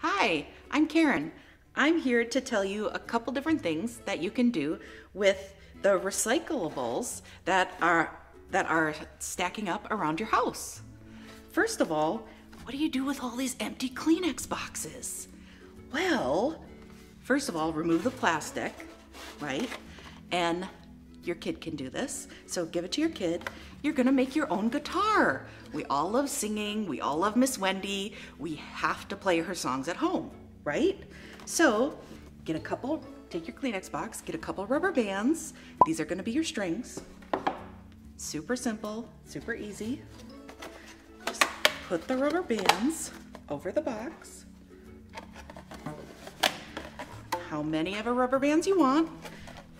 Hi, I'm Karen. I'm here to tell you a couple different things that you can do with the recyclables that are that are stacking up around your house. First of all, what do you do with all these empty Kleenex boxes? Well, first of all, remove the plastic, right? And your kid can do this. So give it to your kid. You're gonna make your own guitar. We all love singing. We all love Miss Wendy. We have to play her songs at home, right? So get a couple, take your Kleenex box, get a couple rubber bands. These are gonna be your strings. Super simple, super easy. Just put the rubber bands over the box. How many of a rubber bands you want.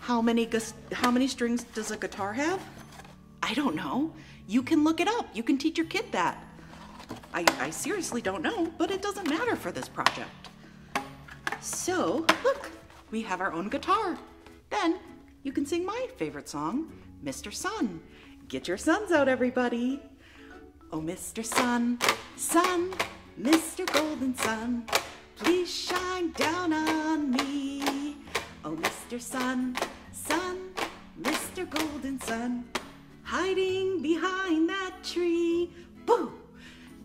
How many, how many strings does a guitar have? I don't know. You can look it up. You can teach your kid that. I, I seriously don't know, but it doesn't matter for this project. So, look, we have our own guitar. Then you can sing my favorite song, Mr. Sun. Get your suns out, everybody. Oh, Mr. Sun, Sun, Mr. Golden Sun, please shine down on me. Oh, Mr. Sun, Sun, Mr. Golden Sun, hiding behind that tree. Boo!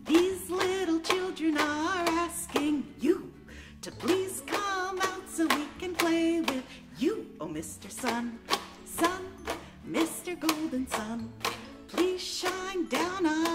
These little children are asking you to please come out so we can play with you. Oh, Mr. Sun, Sun, Mr. Golden Sun, please shine down on.